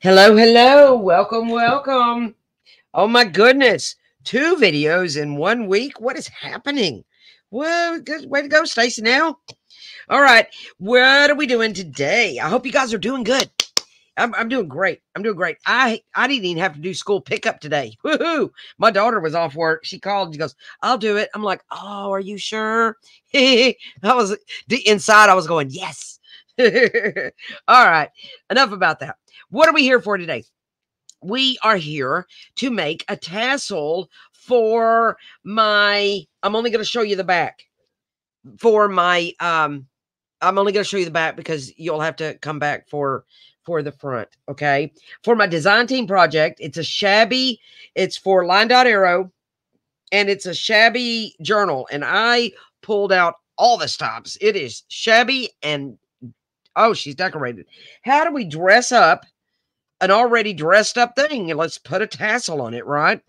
Hello, hello. Welcome, welcome. Oh my goodness. Two videos in one week. What is happening? Well, good way to go, Stacy. Now. All right. What are we doing today? I hope you guys are doing good. I'm, I'm doing great. I'm doing great. I I didn't even have to do school pickup today. Woohoo! My daughter was off work. She called. She goes, "I'll do it." I'm like, "Oh, are you sure?" I was inside. I was going, "Yes." All right. Enough about that. What are we here for today? We are here to make a tassel for my, I'm only going to show you the back for my, um, I'm only going to show you the back because you'll have to come back for for the front. Okay. For my design team project, it's a shabby, it's for LineDotArrow, and it's a shabby journal. And I pulled out all the stops. It is shabby and oh, she's decorated. How do we dress up an already dressed up thing and let's put a tassel on it, right?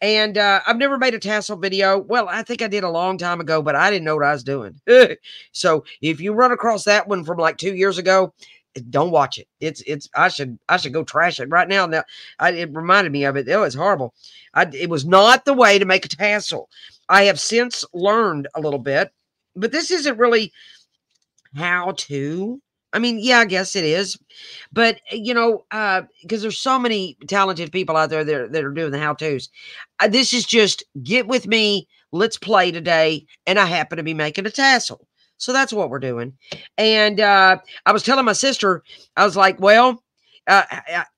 And uh, I've never made a tassel video. Well, I think I did a long time ago, but I didn't know what I was doing. so if you run across that one from like two years ago, eh, don't watch it. It's it's I should I should go trash it right now. Now I, it reminded me of it. It was horrible. I, it was not the way to make a tassel. I have since learned a little bit, but this isn't really how to I mean, yeah, I guess it is. But, eh, you know, uh, because there's so many talented people out there that are, that are doing the how to's. Uh, this is just get with me, let's play today. And I happen to be making a tassel. So that's what we're doing. And uh, I was telling my sister, I was like, well, uh,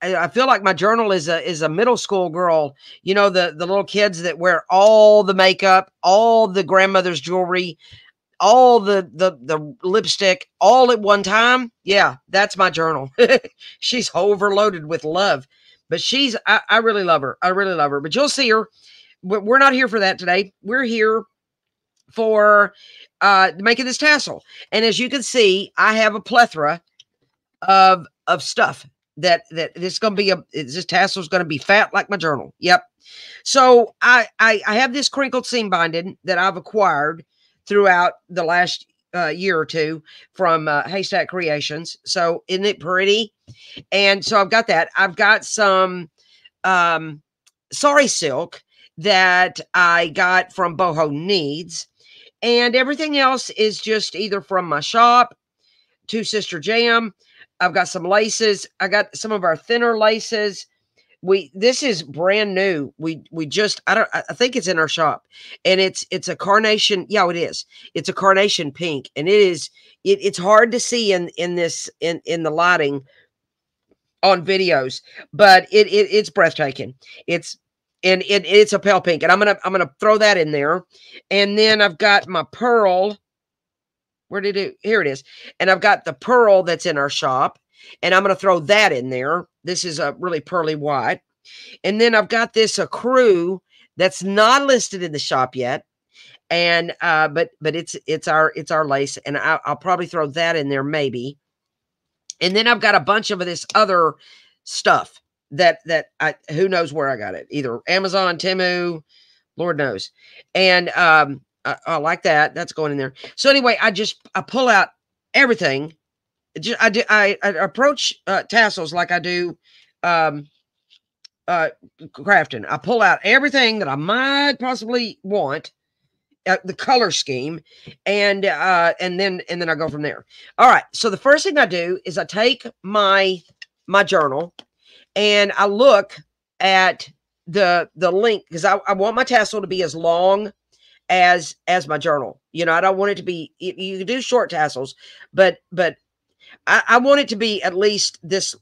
I, I, feel like my journal is a is a middle school girl. You know the the little kids that wear all the makeup, all the grandmother's jewelry, all the the the lipstick all at one time? Yeah that's my journal. She's overloaded with love but she's I, I really love her. I really love her but you'll see her. We're not here for that today. We're here for uh making this tassel. And as you can see i have a plethora of of stuff that that this is going to be a this tassel is going to be fat like my journal. Yep. So I, I i have this crinkled seam binding that i've acquired throughout the last uh, year or two from uh, Haystack Creations. So isn't it pretty? And so I've got that. I've got some um, Sari silk that I got from Boho Needs. And everything else is just either from my shop, TwoSisterJam. I've got some laces. I got some of our thinner laces we this is brand new we we just i don't i think it's in our shop and it's it's a carnation yeah it is it's a carnation pink and it is it, it's hard to see in in this in in the lighting on videos but it, it it's breathtaking it's and it, it's a pale pink and i'm gonna i'm gonna throw that in there and then i've got my pearl where did it here it is and i've got the pearl that's in our shop and I'm going to throw that in there. This is a really pearly white. And then I've got this ecru that's not listed in the shop yet. And uh, but but it's it's our it's our lace, and I'll, I'll probably throw that in there maybe. And then I've got a bunch of this other stuff that that I who knows where I got it, either Amazon, Temu, Lord knows. And um, I, I like that. That's going in there. So anyway, I just I pull out everything I do I, I approach uh, tassels like I do um uh crafting. I pull out everything that I might possibly want, uh, the color scheme, and uh and then and then I go from there. All right. So the first thing I do is I take my my journal and I look at the the link because I, I want my tassel to be as long as as my journal. You know, I don't want it to be you, you can do short tassels, but but I, I want it to be at least this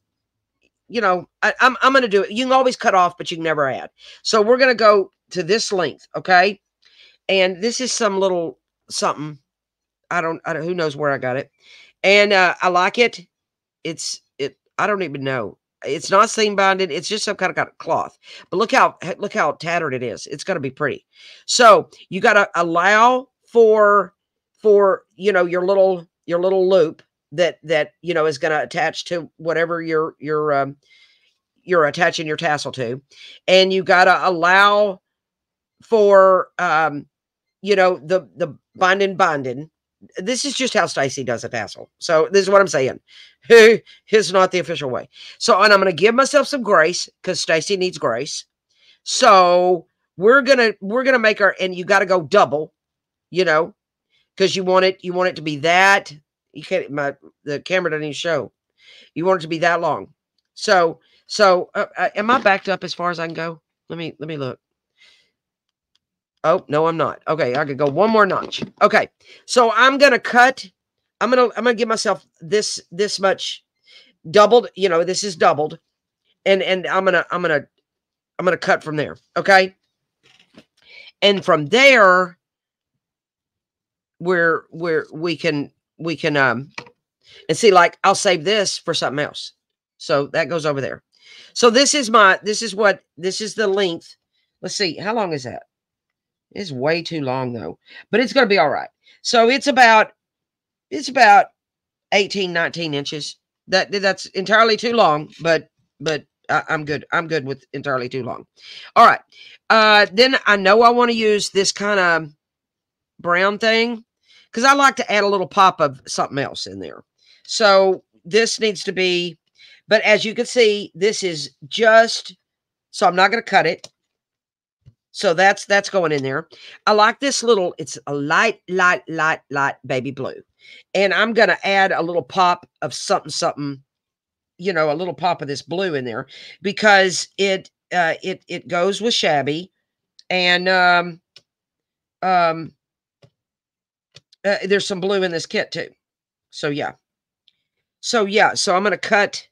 you know, I, am I'm, I'm going to do it. You can always cut off, but you can never add. So we're going to go to this length, okay? And this is some little something. I don't, I don't, who knows where I got it. And uh, I like it. It's, it, I don't even know. It's not seam binded. It's just some kind of, kind of cloth. But look how, look how tattered it is. It's going to be pretty. So you got to allow for, for, you know, your little, your little loop that that you know is going to attach to whatever you're you're um, you're attaching your tassel to, and you got to allow for um, you know the the binding binding this is just how Stacy does a tassel. So this is what I'm saying. it's not the official way. So, and I'm going to give myself some grace because Stacy needs grace. So we're gonna we're gonna make our and you got to go double, you know, because you want it you want it to be that you can't my the camera doesn't even show. You want it to be that long. So so uh, uh, am I backed up as far as I can go? Let me let me look. Oh, no, I'm not. Okay, I could go one more notch. Okay. So I'm gonna cut. I'm gonna I'm gonna give myself this this much doubled, you know, this is doubled. And and I'm gonna I'm gonna I'm gonna cut from there. Okay. And from there, where where we can we can um and see like I'll save this for something else. So that goes over there. So this is my this is what this is the length. Let's see, how long is that? It's way too long though, but it's going to be all right. So it's about, it's about 18, 19 inches. That that's entirely too long, but, but I, I'm good. I'm good with entirely too long. All right. Uh, then I know I want to use this kind of brown thing because I like to add a little pop of something else in there. So this needs to be, but as you can see, this is just, so I'm not going to cut it. So that's that's going in there. I like this little, it's a light, light, light, light baby blue. And I'm going to add a little pop of something, something, you know, a little pop of this blue in there because it uh it it goes with shabby and um um uh, there's some blue in this kit too. So yeah. So yeah, so I'm going to cut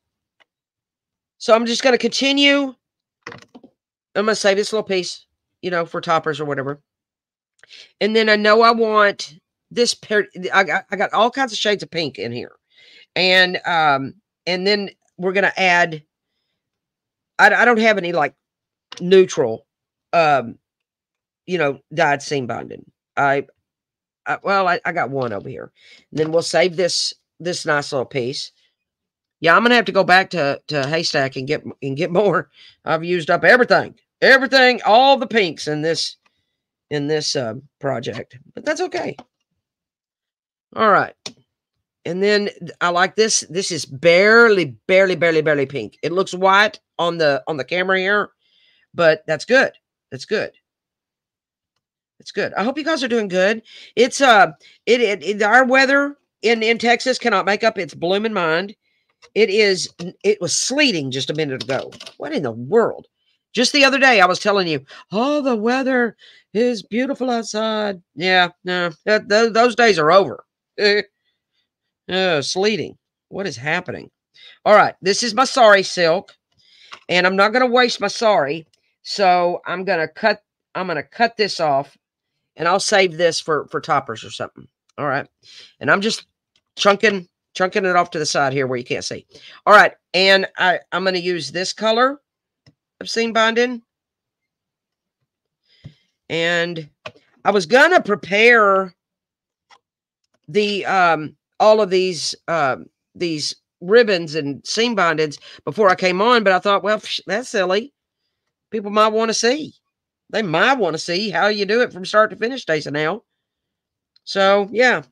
so I'm just going to continue I'm going to save this little piece you know, for toppers or whatever. And then I know I want this pair. I got, I got all kinds of shades of pink in here. And, um, and then we're going to add, I, I don't have any like neutral, um, you know, dyed seam binding. I, Well, I, I got one over here. And then we'll save this, this nice little piece. Yeah, I'm gonna have to go back to to haystack and get and get more. I've used up everything everything, all the pinks in this in this uh, project, but that's okay. All right. And then I like this. This is barely, barely, barely, barely pink. It looks white on the on the camera here, but that's good. That's good. It's good. I hope you guys are doing good. It's uh it, it, it our weather in in Texas cannot make up its blooming mind. It is it was sleeting just a minute ago. What in the world? Just the other day, I was telling you, oh, the weather is beautiful outside. Yeah, no, that, th those days are over. uh, sleeting. What is happening? All right, this is my sari silk, and I'm not going to waste my sari, so I'm going to cut. I'm going to cut this off, and I'll save this for for toppers or something. All right, and I'm just chunking chunking it off to the side here where you can't see. All right, and I I'm going to use this color of seam binding. And I was gonna prepare the um all of these um these ribbons and seam bindings before I came on, but I thought, well, that's silly. People might want to see. They might want to see how you do it from start to finish, Stacey now. So yeah,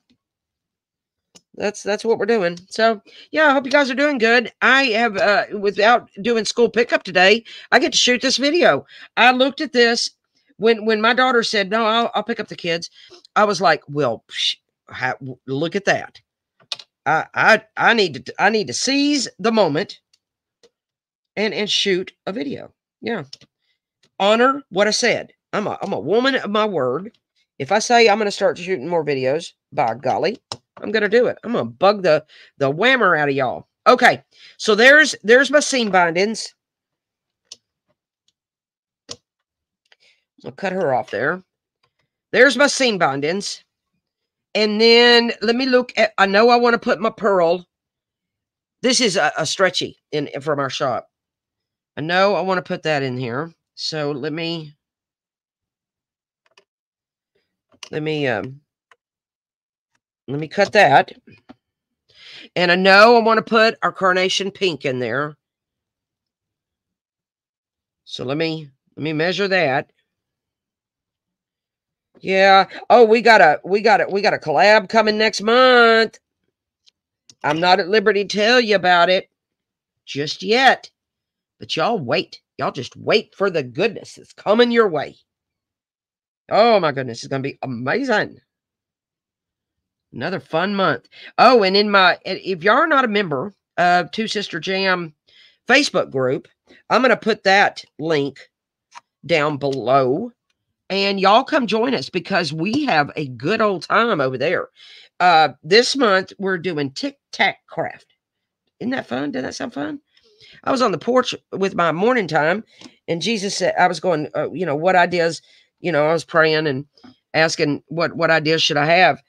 that's that's what we're doing. So yeah, I hope you guys are doing good. I have uh without doing school pickup today, I get to shoot this video. I looked at this when when my daughter said, "No, I'll, I'll pick up the kids." I was like, "Well, psh, how, look at that. I I I need to I need to seize the moment and and shoot a video. Yeah, honor what I said. I'm a I'm a woman of my word. If I say I'm going to start shooting more videos, by golly, I'm gonna do it. I'm gonna bug the the whammer out of y'all. Okay, so there's there's my seam bindings. I'll cut her off there. There's my seam bindings. And then let me look at, I know I want to put my pearl. This is a, a stretchy in from our shop. I know I want to put that in here. So let me, let me, um, let me cut that. And I know I want to put our carnation pink in there. So let me let me measure that. Yeah. Oh, we got a we got a we got a collab coming next month. I'm not at liberty to tell you about it just yet. But y'all wait. Y'all just wait for the goodness that's coming your way. Oh my goodness, it's gonna be amazing. Another fun month. Oh, and in my if y'all are not a member of TwoSisterJam Facebook group, I'm gonna put that link down below. And y'all come join us because we have a good old time over there. Uh this month we're doing tic tac craft. Isn't that fun? Doesn't that sound fun? I was on the porch with my morning time, and Jesus said, I was going, uh, you know, what ideas, you know, I was praying and asking what what ideas should I have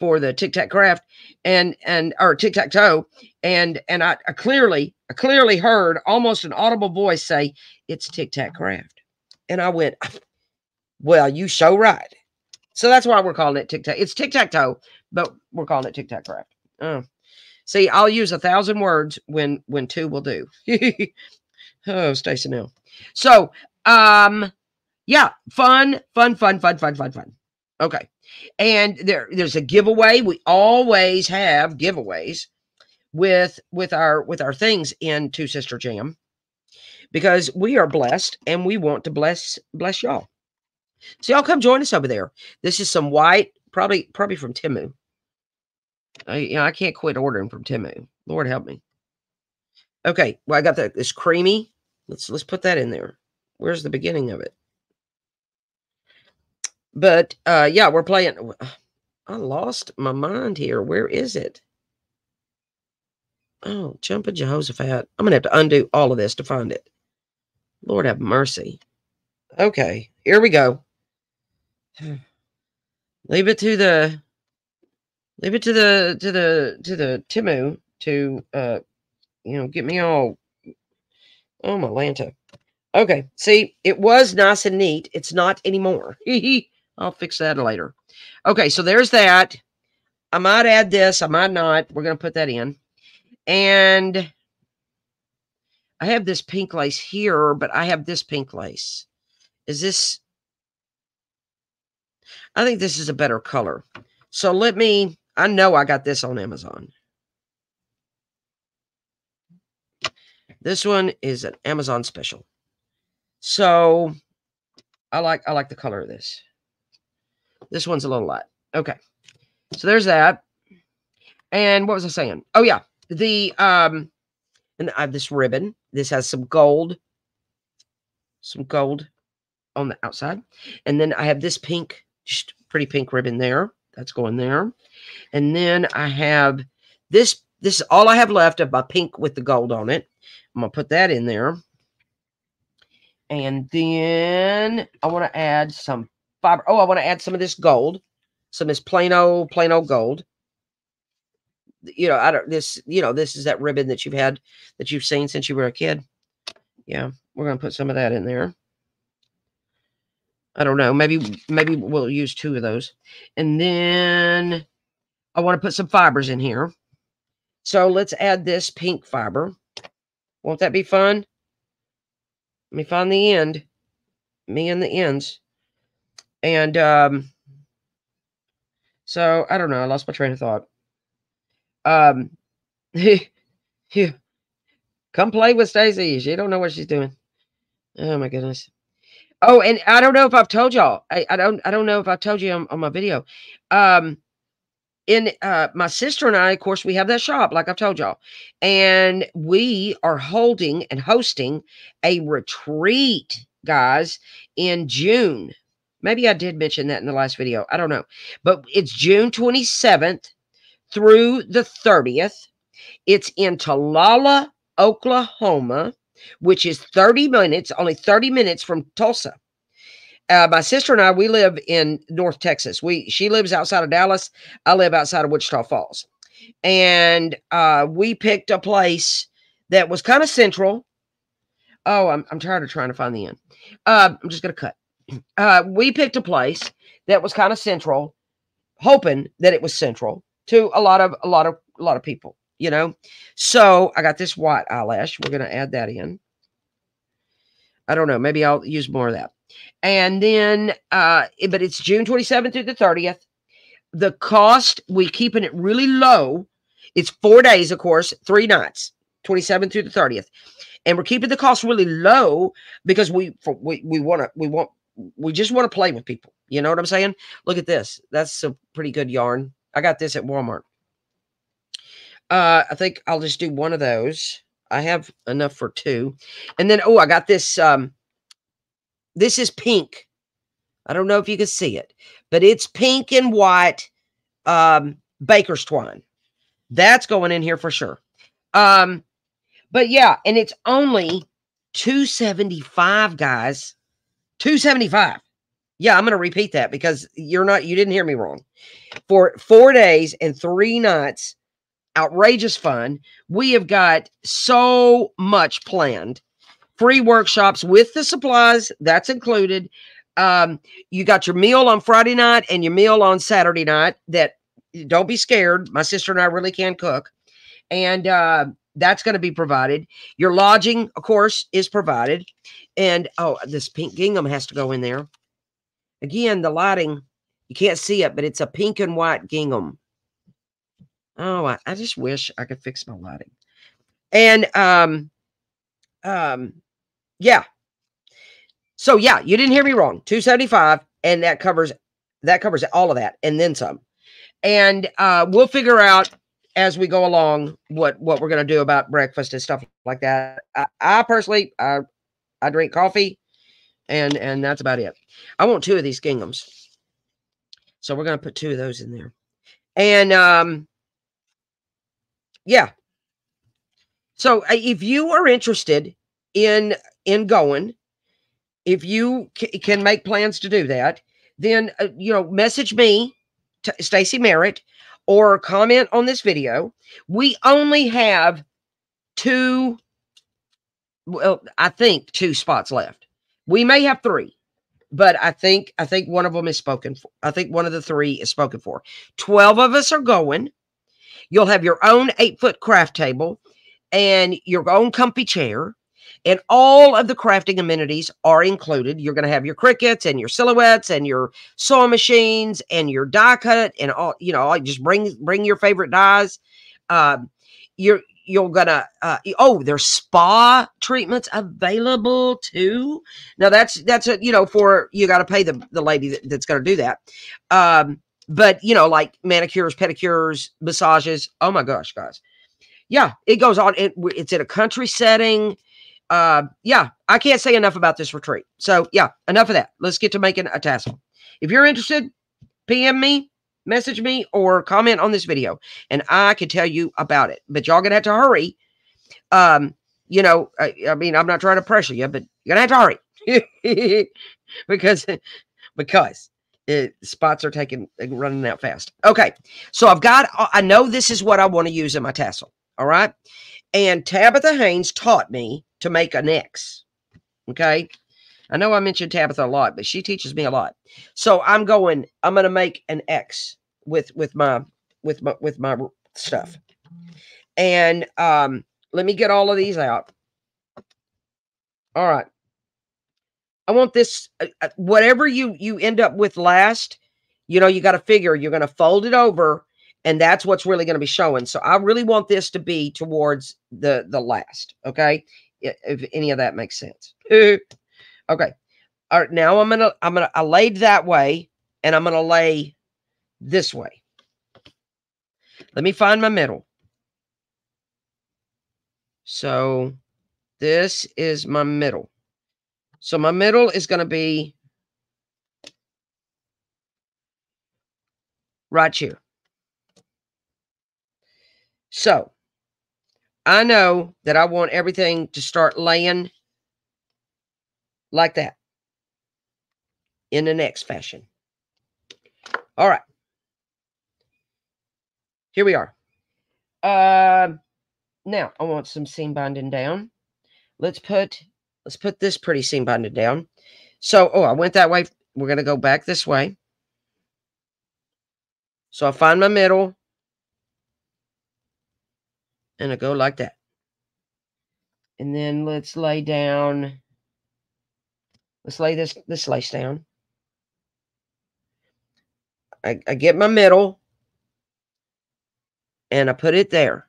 for the tic tac craft and and or tic tac toe, and and I, I clearly I clearly heard almost an audible voice say, "It's tic tac craft," and I went, "Well, you show right." So that's why we're calling it tic tac. It's tic tac toe, but we're calling it tic tac craft. Uh, See, I'll use a thousand words when when two will do. oh, Stacy now. So, um, yeah, fun, fun, fun, fun, fun, fun, fun. Okay. And there there's a giveaway. We always have giveaways with with our with our things in TwoSisterJam because we are blessed and we want to bless bless y'all. So y'all come join us over there. This is some white, probably probably from Temu. I, you know, I can't quit ordering from Temu. Lord help me. Okay, well, I got that. This creamy. Let's let's put that in there. Where's the beginning of it? But uh yeah, we're playing. I lost my mind here. Where is it? Oh, jumping Jehoshaphat. I'm gonna have to undo all of this to find it. Lord have mercy. Okay, here we go. Leave it to the leave it to the to the to the Temu to uh you know get me all oh my Lanta. Okay, see, it was nice and neat. It's not anymore. I'll fix that later. Okay, so there's that. I might add this, I might not. We're gonna put that in. And I have this pink lace here, but I have this pink lace. Is this I think this is a better color. So let me I know I got this on Amazon. This one is an Amazon special. So I like I like the color of this. This one's a little light. Okay. So there's that. And what was I saying? Oh yeah, the um and I have this ribbon. This has some gold some gold on the outside. And then I have this pink just pretty pink ribbon there. That's going there. And then I have this. This is all I have left of my pink with the gold on it. I'm going to put that in there. And then I want to add some fiber. Oh, I want to add some of this gold. Some of this plain old, plain old gold. You know, I don't, this, you know, this is that ribbon that you've had, that you've seen since you were a kid. Yeah, we're going to put some of that in there. I don't know. Maybe maybe we'll use two of those. And then I want to put some fibers in here. So let's add this pink fiber. Won't that be fun? Let me find the end. Me and the ends. And um so I don't know. I lost my train of thought. Um. Come play with Stacey. She don't know what she's doing. Oh my goodness. Oh, and I don't know if I've told y'all. I, I don't I don't know if I've told you on, on my video. Um in uh my sister and I, of course, we have that shop, like I've told y'all. And we are holding and hosting a retreat, guys, in June. Maybe I did mention that in the last video. I don't know. But it's June 27th through the 30th. It's in Talala, Oklahoma which is 30 minutes, only 30 minutes from Tulsa. Uh, my sister and I, we live in North Texas. We she lives outside of Dallas. I live outside of Wichita Falls, and uh, we picked a place that was kind of central. Oh, I'm I'm tired of trying to find the end. Uh, I'm just gonna cut. Uh, we picked a place that was kind of central, hoping that it was central to a lot of a lot of a lot of people you know. So I got this white eyelash. We're going to add that in. I don't know. Maybe I'll use more of that. And then, uh, but it's June 27th through the 30th. The cost, we keeping it really low. It's four days, of course, three nights, 27th through the 30th. And we're keeping the cost really low because we for, we we want to we want we just want to play with people. You know what I'm saying? Look at this. That's a pretty good yarn. I got this at Walmart. Uh, I think I'll just do one of those. I have enough for two. And then, oh, I got this. Um, this is pink. I don't know if you can see it, but it's pink and white um, baker's twine. That's going in here for sure. Um, but yeah, and it's only 275, guys. 275. Yeah, I'm going to repeat that because you're not, you didn't hear me wrong. For four days and three nights, outrageous fun. We have got so much planned. Free workshops with the supplies, that's included. Um, you got your meal on Friday night and your meal on Saturday night. That don't be scared. My sister and I really can cook. And uh, that's going to be provided. Your lodging, of course, is provided. And oh, this pink gingham has to go in there. Again, the lighting, you can't see it, but it's a pink and white gingham. Oh, I, I just wish I could fix my lighting. And um, um, yeah. So yeah, you didn't hear me wrong. 275, and that covers that covers all of that and then some. And uh we'll figure out as we go along what what we're gonna do about breakfast and stuff like that. I, I personally I I drink coffee and and that's about it. I want two of these ginghams. So we're to put two of those in there. And um yeah. So if you are interested in in going, if you can make plans to do that, then uh, you know, message me Stacy Merritt or comment on this video. We only have two well, I think two spots left. We may have three, but I think I think one of them is spoken for. I think one of the three is spoken for. 12 of us are going. You'll have your own eight foot craft table and your own comfy chair. And all of the crafting amenities are included. You're going to have your Cricuts and your silhouettes and your saw machines and your die cut and all, you know, just bring bring your favorite dies. Um, you're you're gonna uh, oh there's spa treatments available too now that's that's a you know for you got to pay the the lady that, that's gonna do that um but you know like manicures pedicures massages oh my gosh guys. Yeah it goes on it, it's in a country setting. Uh yeah i can't say enough about this retreat. So yeah enough of that. Let's get to making a tassel if you're interested pm me message me or comment on this video and I can tell you about it. But y'all gonna have to hurry. Um, you know, I, I mean, I'm not trying to pressure you, but you're gonna have to hurry. Because because it, spots are taking running out fast. Okay, so I've got. Uh, I know this is what I want to use in my tassel. All right, and Tabitha Haynes taught me to make an X. Okay, I know I mentioned Tabitha a lot, but she teaches me a lot. So I'm going, I'm going to make an X with, with my, with my, with my stuff. And, um, let me get all of these out. All right. I want this, uh, uh whatever you, you end up with last, you know, you got to figure you're going to fold it over and that's what's really going to be showing. So I really want this to be towards the, the last. Okay. If any of that makes sense. Okay. All right. Now I'm going to, I'm going to, I laid that way and I'm going to lay this way. Let me find my middle. So this is my middle. So my middle is going to be right here. So I know that I want everything to start laying like that in the next fashion. All right. Here we are. Uh, now I want some seam binding down. Let's put let's put this pretty seam binding down. So, oh, I went that way. We're going to go back this way. So I find my middle and I go like that. And then let's lay down Let's lay this this lace down. I, I get my middle and I put it there.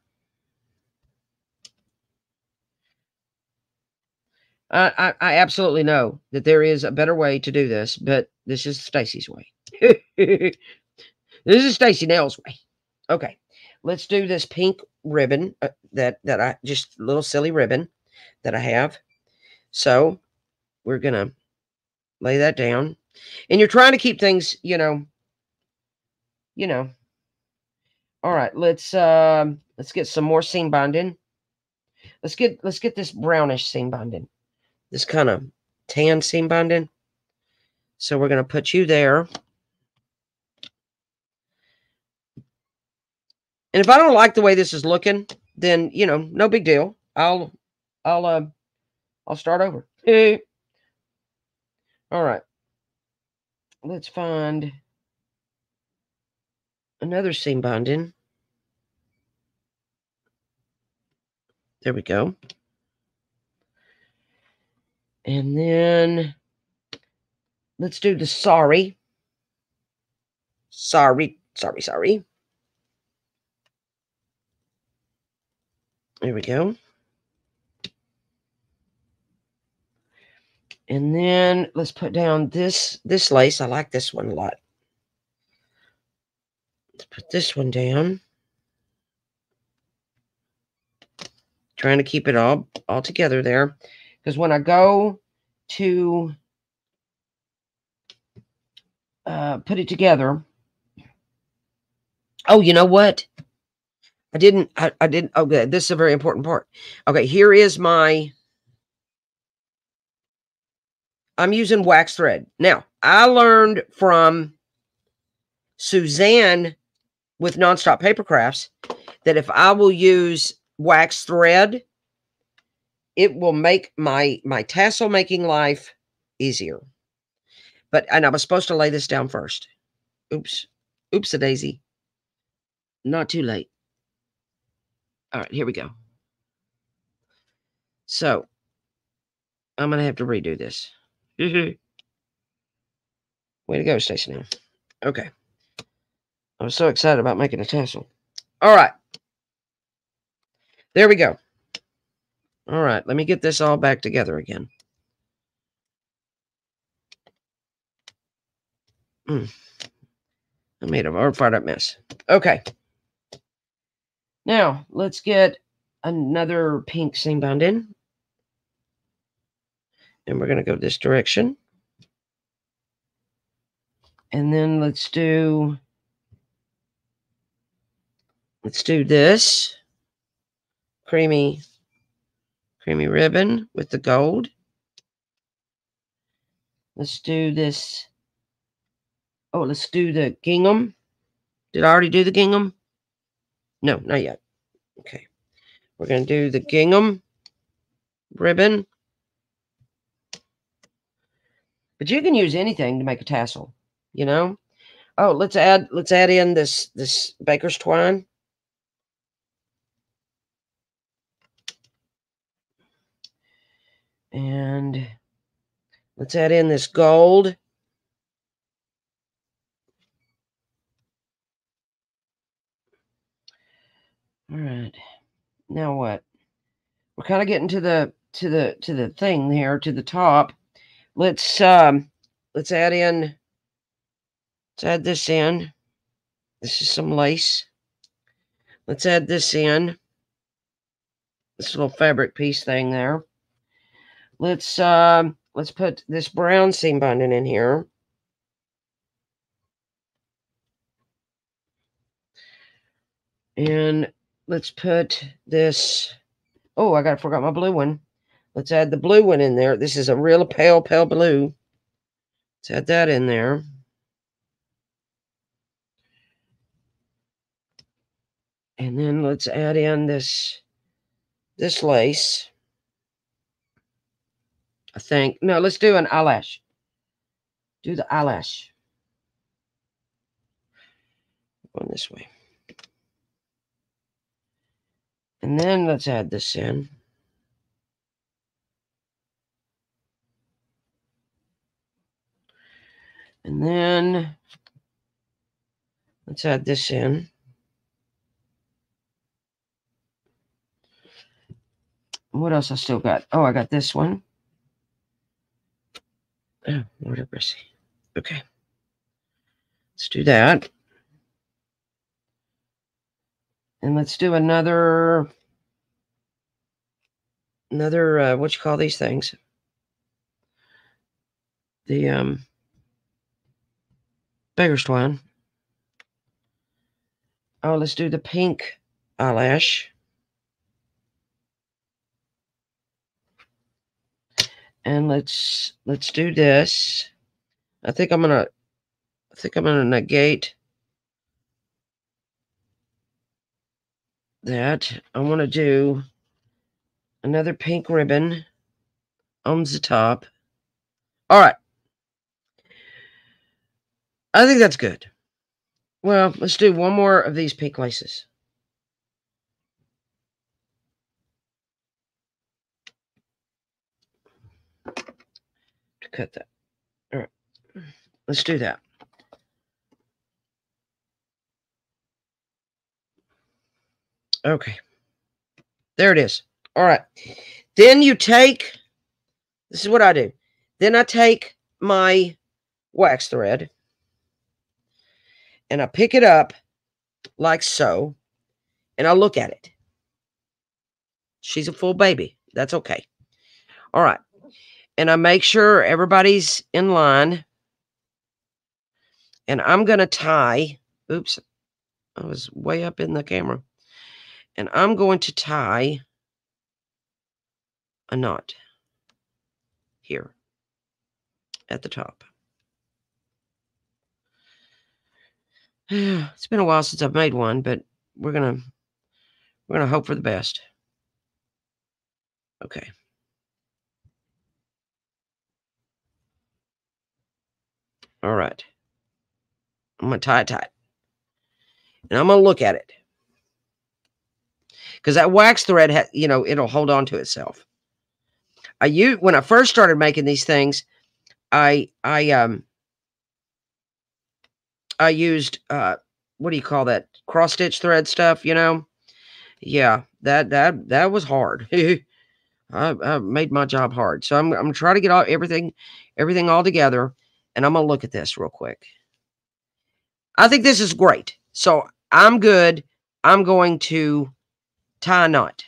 I, I, I absolutely know that there is a better way to do this, but this is Stacy's way. this is Stacy Nails way. Okay, let's do this pink ribbon uh, that that I just little silly ribbon that I have. So we're gonna lay that down, and you're trying to keep things, you know, you know. All right, let's um let's get some more seam binding. Let's get let's get this brownish seam binding. This kind of tan seam binding. So we're going to put you there. And if I don't like the way this is looking, then, you know, no big deal. I'll, I'll, uh, I'll start over. All right. Let's find another seam binding. There we go. And then let's do the sari. Sorry, sorry, sorry. There we go. And then let's put down this this lace. I like this one a lot. Let's put this one down. Trying to keep it all all together there. Because when I go to uh, put it together, oh, you know what? I didn't, I, I didn't, oh, good. This is a very important part. Okay, here is my, I'm using wax thread. Now, I learned from Suzanne with Nonstop Paper Crafts that if I will use wax thread, it will make my my tassel making life easier. But and I was supposed to lay this down first. Oops. Oops a daisy. Not too late. All right, here we go. So I'm gonna have to redo this. Way to go, Stacey now. Okay. I was so excited about making a tassel. All right. There we go. All right, let me get this all back together again. Mm. I made a hard up mess. Okay. Now, let's get another pink seam bound in. And we're going to go this direction. And then let's do, let's do this creamy creamy ribbon with the gold. Let's do this. Oh, let's do the gingham. Did I already do the gingham? No, not yet. Okay. We're going to do the gingham ribbon. But you can use anything to make a tassel, you know? Oh, let's add let's add in this this baker's twine. And let's add in this gold. All right. Now what? We're kind of getting to the to the to the thing here to the top. Let's um let's add in let's add this in. This is some lace. Let's add this in. This little fabric piece thing there. Let's um, let's put this brown seam binding in here. And let's put this. Oh, I got forgot my blue one. Let's add the blue one in there. This is a real pale, pale blue. Let's add that in there. And then let's add in this this lace. I think. No, let's do an eyelash. Do the eyelash. Going this way. And then let's add this in. And then let's add this in. What else I still got? Oh, I got this one. Oh, Lord mercy. Okay. Let's do that. And let's do another, another, uh, what you call these things? The, um, baker's twine. Oh, let's do the pink eyelash. And let's, let's do this. I think I'm gonna, I think I'm gonna negate that. I want to do another pink ribbon on the top. All right. I think that's good. Well, let's do one more of these pink laces. Cut that. All right. Let's do that. Okay. There it is. All right. Then you take, this is what I do. Then I take my wax thread and I pick it up like so and I look at it. She's a full baby. That's okay. All right. And I make sure everybody's in line. And I'm going to tie, oops, I was way up in the camera and I'm going to tie a knot here at the top. It's been a while since I've made one, but we're going to we're going to hope for the best. Okay. All right. I'm going to tie it tight. And I'm going to look at it because that wax thread, you know, it'll hold on to itself. I use when I first started making these things, I I um I used uh what do you call that cross stitch thread stuff, you know? Yeah, that that that was hard. I, I made my job hard. So I'm I'm gonna try to get all everything everything all together and I'm gonna look at this real quick. I think this is great. So I'm good. I'm going to tie a knot.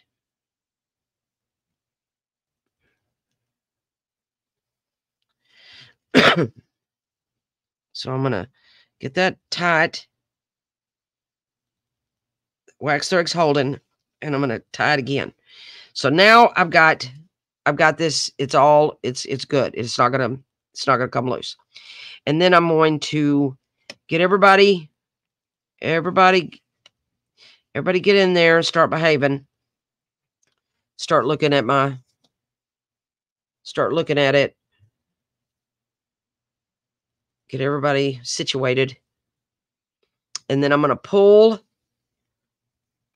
so I'm going to get that tight. Wax thread's holding and I'm going to tie it again. So now I've got I've got this it's all it's it's good. It's not going to it's not going to come loose. And then I'm going to get everybody everybody Everybody get in there and start behaving. Start looking at my, start looking at it. Get everybody situated. And then I'm going to pull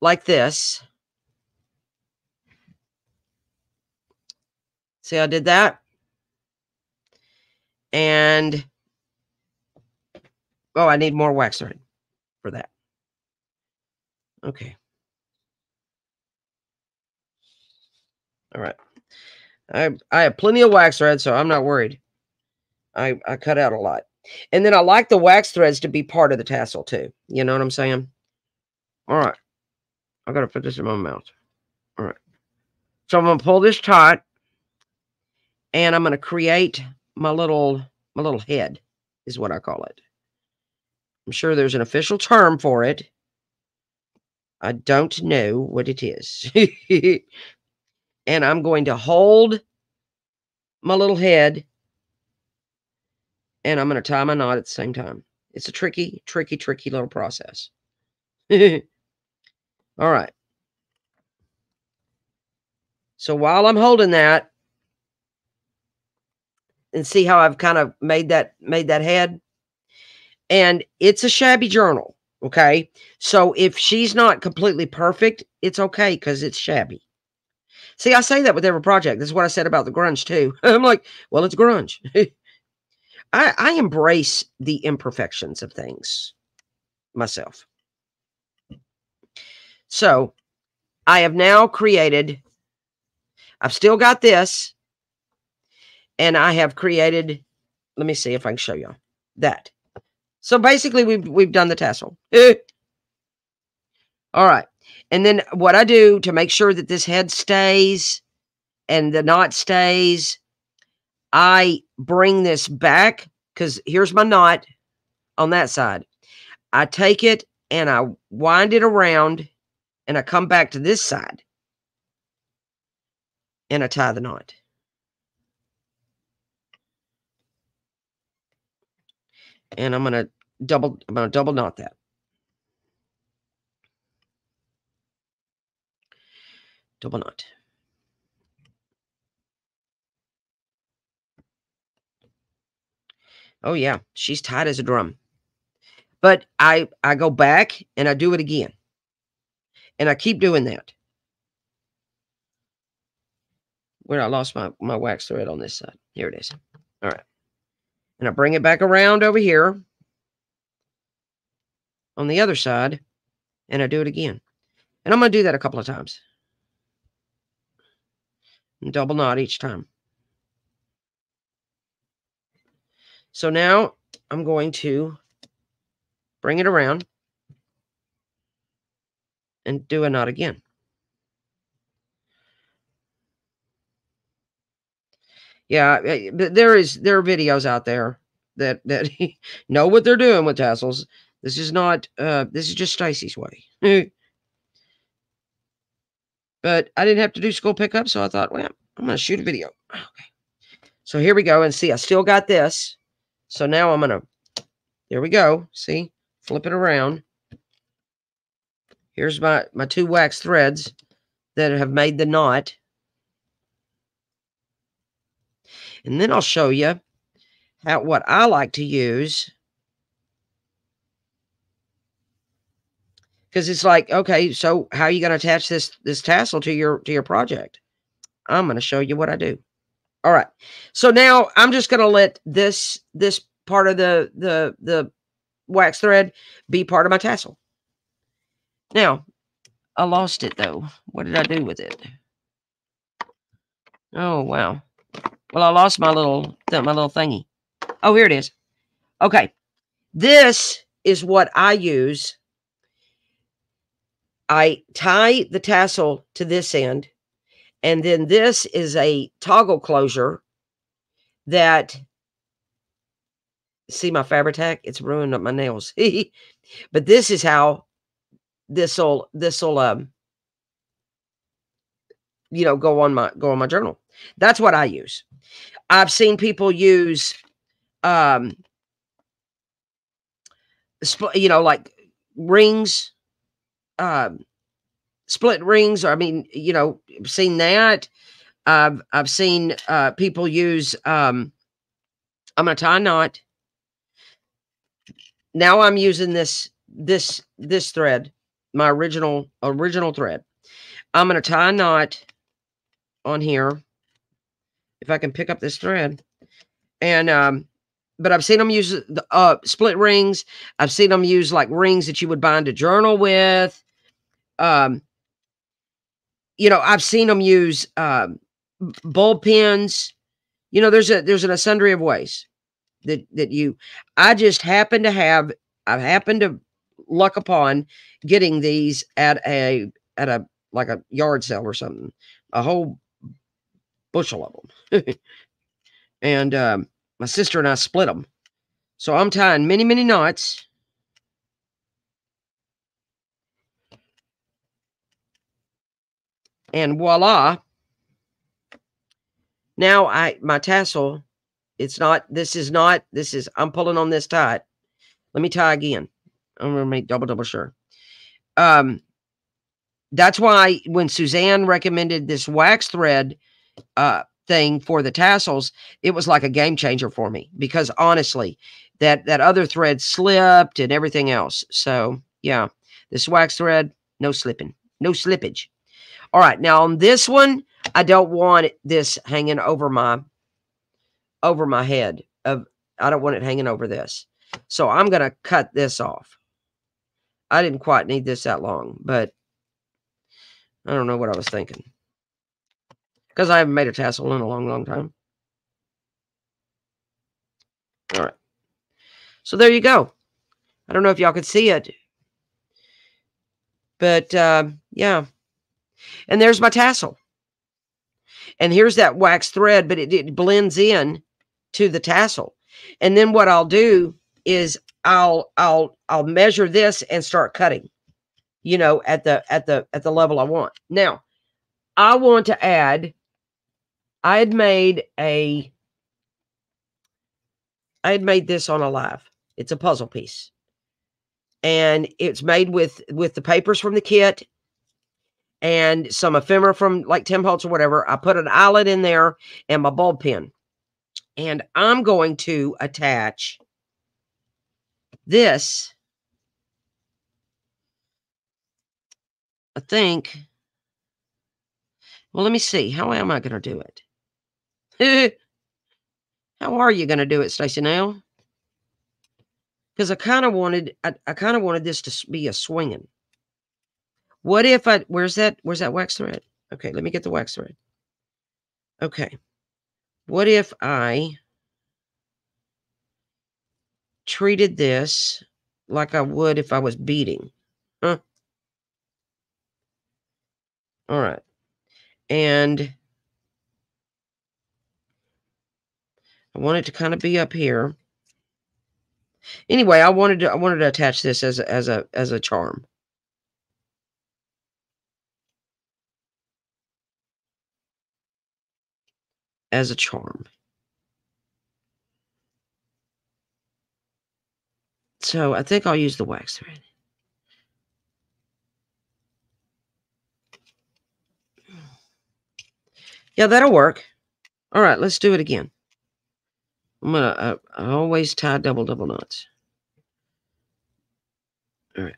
like this. See, I did that. And, oh, I need more wax thread for that. Okay. All right. I I have plenty of wax thread, so I'm not worried. I I cut out a lot. And then I like the wax threads to be part of the tassel too. You know what I'm saying? All right. I got to put this in my mouth. All right. So I'm going to pull this tight and I'm going to create my little my little head is what I call it. I'm sure there's an official term for it. I don't know what it is. and I'm going to hold my little head and I'm going to tie my knot at the same time. It's a tricky, tricky, tricky little process. All right. So while I'm holding that and see how I've kind of made that made that head and it's a shabby journal. Okay. So if she's not completely perfect, it's okay because it's shabby. See, I say that with every project. This is what I said about the grunge too. I'm like, well, it's grunge. I, I embrace the imperfections of things myself. So I have now created, I've still got this, and I have created, let me see if I can show y'all that. So basically we've, we've done the tassel. All right. And then what I do to make sure that this head stays and the knot stays, I bring this back because here's my knot on that side. I take it and I wind it around and I come back to this side and I tie the knot. And I'm going to double, I'm to double knot that. Double knot. Oh yeah, she's tight as a drum. But I I go back and I do it again. And I keep doing that. Where I lost my, my wax thread on this side. Here it is. All right. And I bring it back around over here on the other side and I do it again. And I'm going to do that a couple of times. And double knot each time. So now I'm going to bring it around and do a knot again. Yeah, eh, but there is there are videos out there that that know what they're doing with tassels. This is not uh this is just Stacy's way. but I didn't have to do school pickup, so I thought, well, I'm gonna shoot a video. Okay. So here we go, and see, I still got this. So now I'm gonna there we go. See, flip it around. Here's my, my two wax threads that have made the knot. And then I'll show you how what I like to use. Because it's like, okay, so how are you going to attach this this tassel to your to your project? I'm going to show you what I do. All right. So now I'm just going to let this this part of the the the wax thread be part of my tassel. Now, I lost it though. What did I do with it? Oh, wow. Well, I lost my little my little thingy. Oh, here it is. Okay. This is what I use. I tie the tassel to this end, and then this is a toggle closure that see my Fabri-Tac? It's ruined up my nails. but this is how this'll this'll um you know go on my go on my journal that's what i use i've seen people use um you know like rings um split rings or i mean you know seen that. I've i've seen uh people use um i'm gonna tie a knot. Now i'm using this this this thread my original original thread. I'm going to tie a knot on here if I can pick up this thread. And um but I've seen them use the uh split rings. I've seen them use like rings that you would bind a journal with. Um you know, I've seen them use um bulb pins. You know, there's a there's an sundry of ways that that you I just happen to have I happen to luck upon getting these at a at a like a yard sale or something, a whole bushel of them. and um, my sister and I split them. So I'm tying many, many knots. And voila. Now I my tassel, it's not, this is not, this is, I'm pulling on this tight. Let me tie again. I'm gonna make double double sure. Um, that's why when Suzanne recommended this wax thread uh thing for the tassels, it was like a game changer for me because honestly, that that other thread slipped and everything else. So yeah, this wax thread, no slipping, no slippage. All right, now on this one, I don't want this hanging over my over my head of I don't want it hanging over this. So I'm going to cut this off. I didn't quite need this that long, but I don't know what I was thinking. Because I haven't made a tassel in a long, long time. All right. So there you go. I don't know if y'all could see it. But uh, yeah. And there's my tassel. And here's that wax thread, but it, it blends in to the tassel. And then what I'll do is I'll I'll I'll measure this and start cutting, you know, at the at the at the level I want. Now, I want to add, I had made a I had made this on a live. It's a puzzle piece. And it's made with with the papers from the kit and some ephemera from like Tim Holtz or whatever. I put an eyelet in there and my bulb pin. And I'm going to attach this. I think. Well, let me see. How am I going to do it? Eh. How are you going to do it, Stacy now? Because I kind of wanted, I, I kind of wanted this to be a swinging. What if I, where's that, where's that wax thread? Okay, let me get the wax thread. Okay. What if I treated this like I would if I was beading? Huh? All right. And I want it to kind of be up here. Anyway, I wanted to I wanted to attach this as a, as a as a charm. As a charm. So I think I'll use the wax thread. Yeah, that'll work. All right, let's do it again. I'm gonna, I, I always tie double, double knots. All right.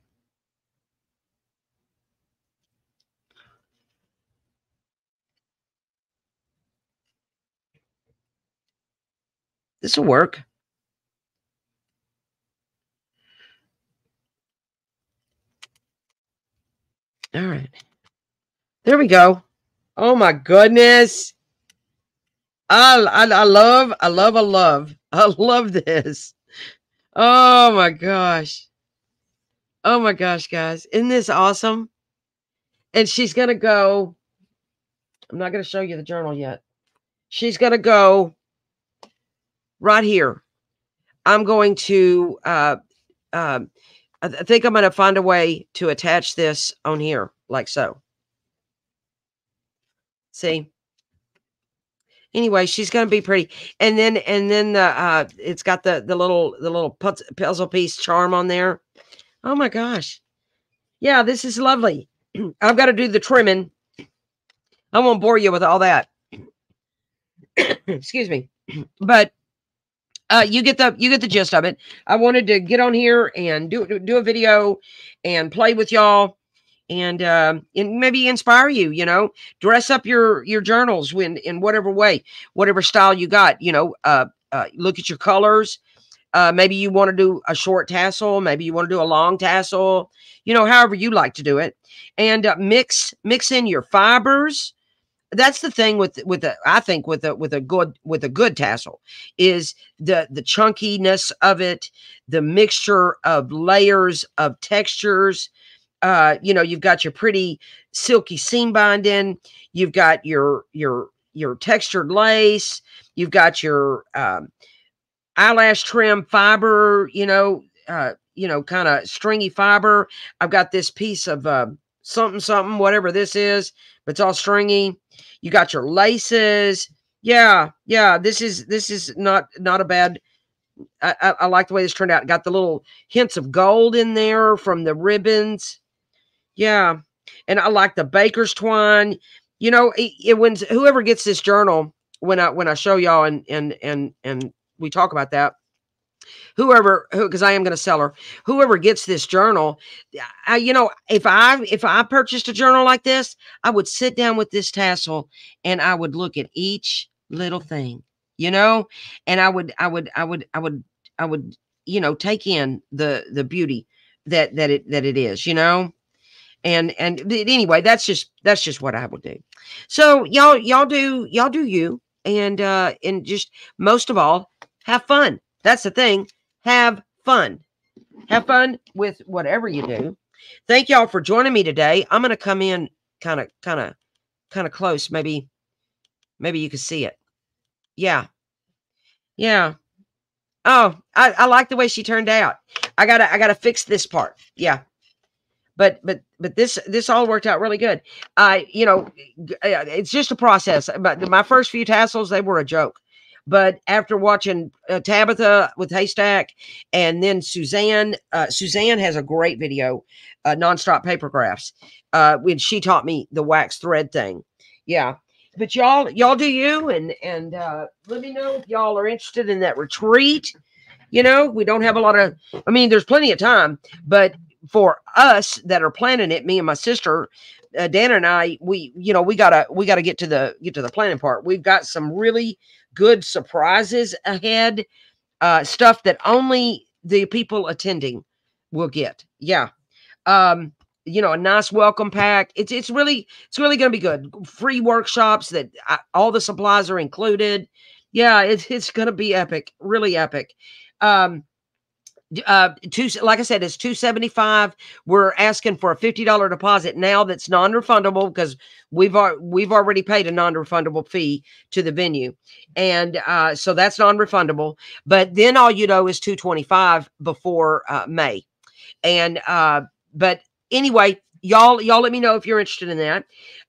This will work. All right. There we go. Oh my goodness. I, I, I love, I love, I love, I love this. Oh my gosh. Oh my gosh, guys. Isn't this awesome? And she's going to go. I'm not going to show you the journal yet. She's going to go right here. I'm going to, uh, uh, I, th- I think I'm going to find a way to attach this on here like so. See? Anyway she's gonna be pretty and then and then the uh it's got the the little the little puzzle piece charm on there. Oh my gosh. Yeah this is lovely. I've got to do the trimming. I won't bore you with all that. Excuse me. But uh you get the you get the gist of it. I wanted to get on here and do do a video and play with y'all and uh, and maybe inspire you you know dress up your your journals when in whatever way whatever style you got you know uh, uh look at your colors. Uh maybe you want to do a short tassel maybe you want to do a long tassel you know however you like to do it. And uh, mix mix in your fibers. That's the thing with with the i think with a with a good with a good tassel is the the chunkiness of it the mixture of layers of textures uh, you know, you've got your pretty silky seam binding, you've got your your your textured lace, you've got your um, eyelash trim fiber, you know, uh, you know, kind of stringy fiber. I've got this piece of uh, something something, whatever this is, but it's all stringy. You got your laces. Yeah, yeah. This is this is not not a bad. I, I, I like the way this turned out. Got the little hints of gold in there from the ribbons. Yeah. And I like the baker's twine. You know, it, it when whoever gets this journal, when I when I show y'all and and and and we talk about that, whoever who because I am going to sell her, whoever gets this journal, I, you know, if I if I purchased a journal like this, I would sit down with this tassel and I would look at each little thing. you know, and I would, I would, I would, I would, I would, you know, take in the the beauty that that it that it is, you know. And and anyway, that's just that's just what I would do. So y'all y'all do y'all do you and uh and just most of all have fun. That's the thing. Have fun. Have fun with whatever you do. Thank y'all for joining me today. I'm to come in kind of, kind of, kind of close. Maybe, maybe you can see it. Yeah. Yeah. Oh, I, I like the way she turned out. I gotta, I gotta fix this part. Yeah. But, but, but this, this all worked out really good. I, you know, uh, it's just a process. But my first few tassels, they were a joke. But after watching uh, Tabitha with Haystack and then Suzanne, uh, Suzanne has a great video, uh, Nonstop Papergraphs, uh, when she taught me the wax thread thing. Yeah. But y'all, y'all do you and and uh, let me know if y'all are interested in that retreat. You know, we don't have a lot of. I mean, there's plenty of time, but for us that are planning it, me and my sister, uh, Dan and I, we, you know, we gotta we gotta get to the get to the planning part. We've got some really good surprises ahead, uh, stuff that only the people attending will get. Yeah. Um, you know, a nice welcome pack. It's it's really it's really going to be good. Free workshops that I, uh, all the supplies are included. Yeah, it's it's going to be epic, really epic. Um, uh two like i said it's 275 we're asking for a $50 deposit now that's non-refundable because we've we've already paid a non-refundable fee to the venue. And uh so that's non-refundable but then all you know is 225 before uh may. And uh but anyway y'all y'all let me know if you're interested in that.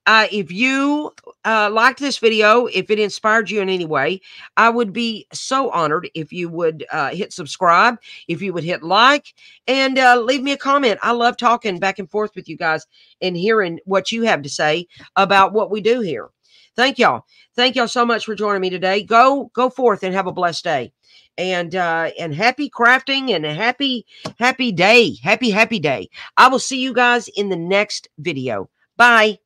Uh, if you uh, liked this video if it inspired you in any way. I would be so honored if you would uh, hit subscribe if you would hit like and uh, leave me a comment. I love talking back and forth with you guys and hearing what you have to say about what we do here. Thank y'all. Thank y'all so much for joining me today. Go go forth and have a blessed day. And uh and happy crafting and a happy happy day. Happy happy day. I will see you guys in the next video. Bye